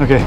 Okay.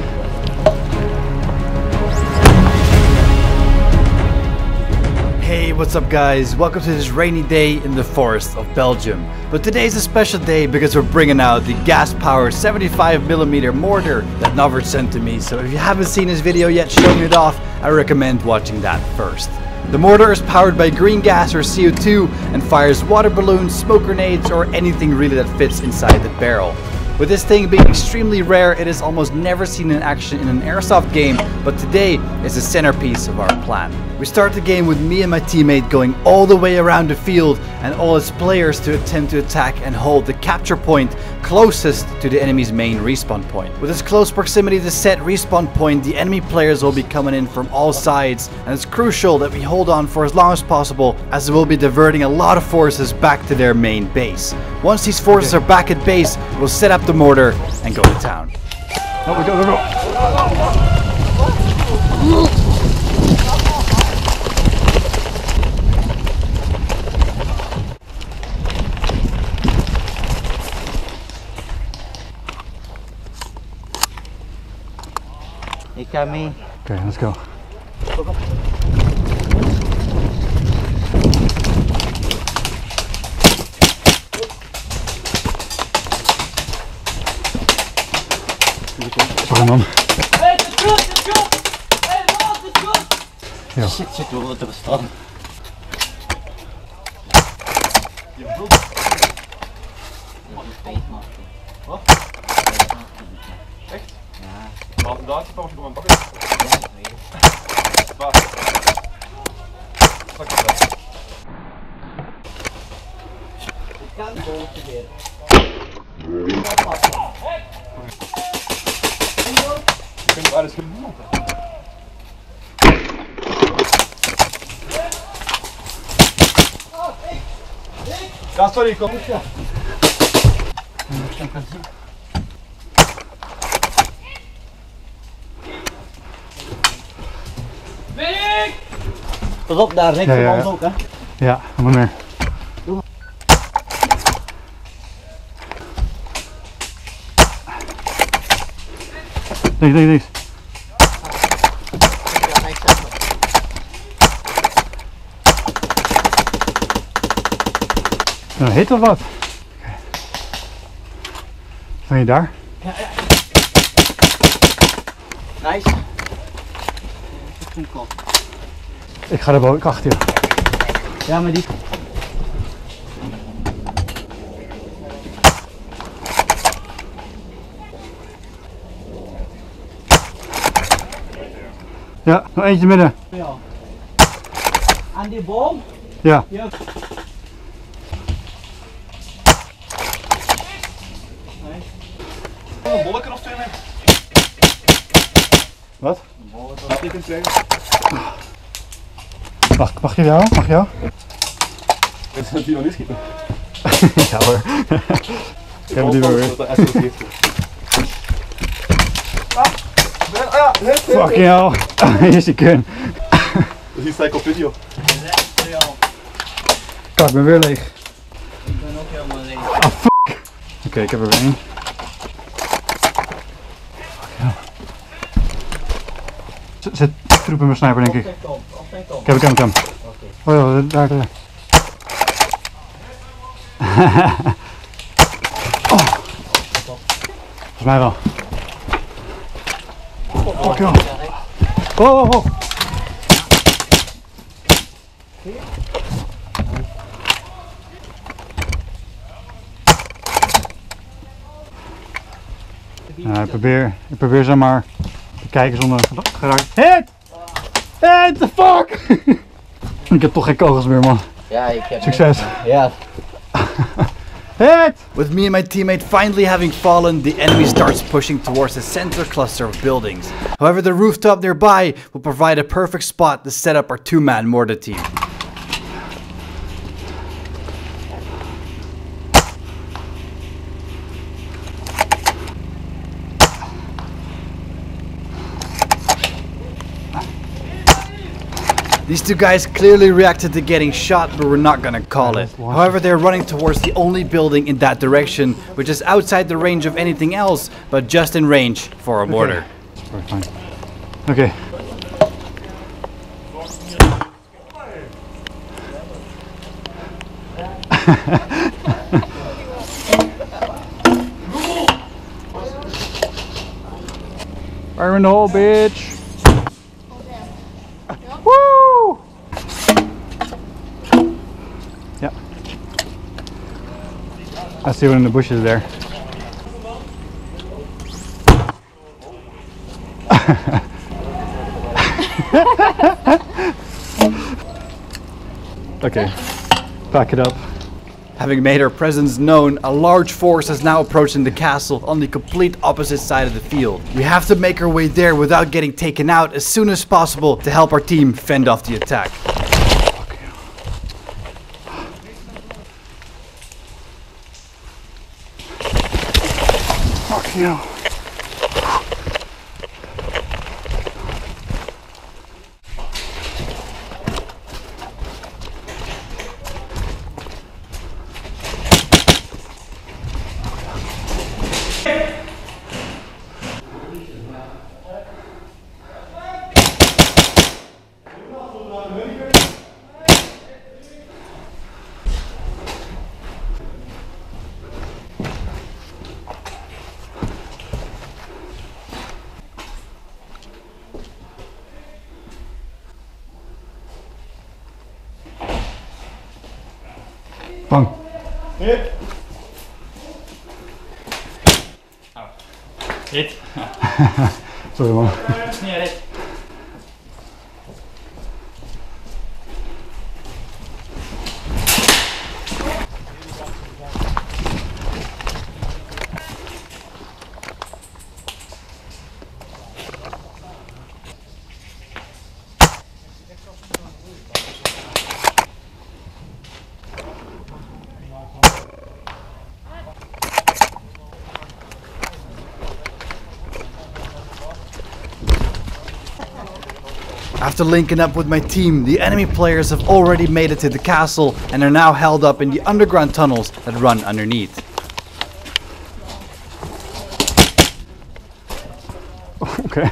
Hey, what's up guys? Welcome to this rainy day in the forest of Belgium. But today is a special day because we're bringing out the gas-powered 75mm mortar that Novert sent to me. So if you haven't seen this video yet showing it off, I recommend watching that first. The mortar is powered by green gas or CO2 and fires water balloons, smoke grenades or anything really that fits inside the barrel. With this thing being extremely rare, it is almost never seen in action in an airsoft game, but today is the centerpiece of our plan. We start the game with me and my teammate going all the way around the field and all its players to attempt to attack and hold the capture point closest to the enemy's main respawn point. With its close proximity to the set respawn point, the enemy players will be coming in from all sides and it's crucial that we hold on for as long as possible as it will be diverting a lot of forces back to their main base. Once these forces are back at base, we'll set up the mortar and go to town. Oh, we go, go, go. You got me? Okay, let's go. Sorry, man. Hey, de truck, de truck! Hey, man, de truck! Ja. Shit, shit, we de er Form drum. Bas. Fuck it It can go to there. Je alles goed doen. Ja, sorry, kom. Ja, ik kan het. Pas op, daar is ja, ja. ook, hè? Ja, maar. Links, links, links. Hit of wat? Zijn je daar? Ja, ja. Nice. Goed kop. Ik ga er ik achter je. Ja, maar die. Ja, nog eentje midden. Ja. Aan die boom? Ja. Ja. Een bolletje of twee. Wat? Ik een twee. Mag, mag je jou? Mag je jou? Dat is die wel niet schieten. ja hoor. Ik heb die wel weer. Fucking hell. Hier is die kun. Dat is iets op video. Kijk, ik ben weer leeg. Ik ben ook helemaal leeg. Ah, fuck. Oké, okay, ik heb er weer één. Troep in mijn sniper denk ik. Ik heb hem, ik heb. Oh ja, daar, daar. oh. Volgens mij wel. Ja. Oh, oh, oh. Ja, ik probeer, ik probeer zeg maar te kijken zonder geraakt. Hit! Hit, the fuck! ik heb toch geen kogels meer, man. Ja, ik heb. Succes. Ja. Hit! With me and my teammate finally having fallen, the enemy starts pushing towards the center cluster of buildings. However, the rooftop nearby will provide a perfect spot to set up our two-man mortar team. These two guys clearly reacted to getting shot, but we're not gonna call it. However, they're running towards the only building in that direction, which is outside the range of anything else, but just in range for a mortar. Fine. Okay. Fire in the hole, bitch. I see one in the bushes there. Okay, back it up. Having made our presence known, a large force is now approaching the castle on the complete opposite side of the field. We have to make our way there without getting taken out as soon as possible to help our team fend off the attack. Fuck Bang. Litt. Sorry, mann. After linking up with my team, the enemy players have already made it to the castle and are now held up in the underground tunnels that run underneath. Okay.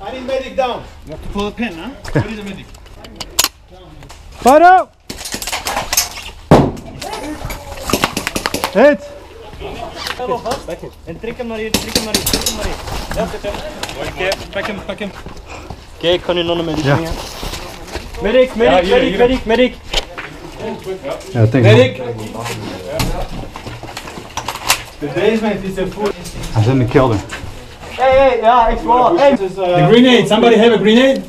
I need medic down. You have to pull a pin, huh? What is a medic? Fire out! Hit! En trek hem naar hier, trek hem naar hier, trek hem naar hier. Ja, zet hem. Oké, pak hem, pak hem. Kijk, ik ga nu nog een medic Ja. brengen. Medic, medic, medic, medic, medic. Ja, denk Medic! The basement is a full. Hij is in de kelder. Hey, hey, ja, ik wel. Hey, The grenade, somebody have a grenade?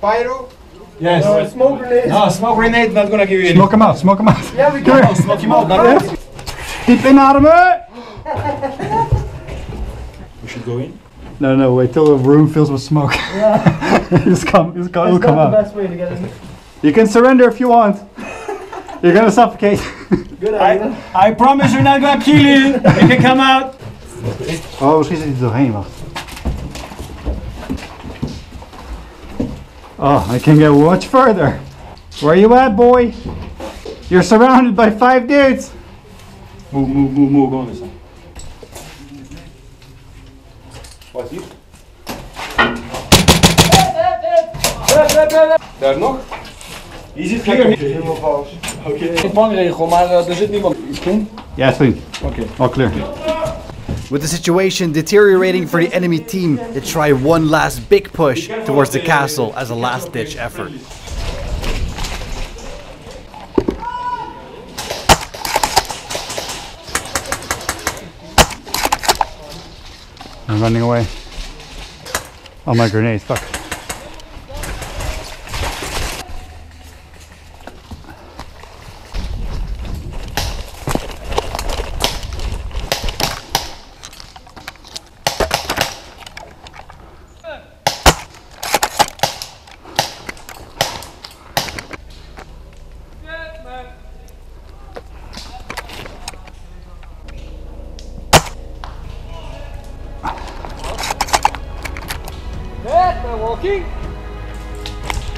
pyro. Yes. No, smoke grenade. No, smoke grenade, not gonna give you any. Smoke hem out, smoke hem out. Yeah, we can. Smoke him out, not Diep inademen! We should go in. No, no, wait till the room fills with smoke. just come, just come, it'll That's come not the best way to get in. You can surrender if you want. You're gonna suffocate. Good idea. I promise we're not gonna kill you. You can come out. Oh, misschien zit hij er doorheen, wacht. Oh, I can get much further. Where are you at, boy? You're surrounded by five dudes. Move, move, move, move, go on this Wat hier? Daar nog? Hier zit clear. Helemaal vals. Geen vangregel, maar uh, er zit niemand. Ja, is clean. Okay. All clear. With the situation deteriorating for the enemy team, they try one last big push towards the castle as a last ditch effort. I'm running away. Oh, my grenades, fuck.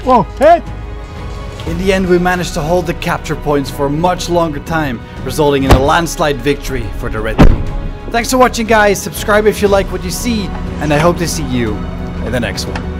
Whoa, hit! In the end, we managed to hold the capture points for a much longer time, resulting in a landslide victory for the Red Team. Thanks for watching guys, subscribe if you like what you see, and I hope to see you in the next one.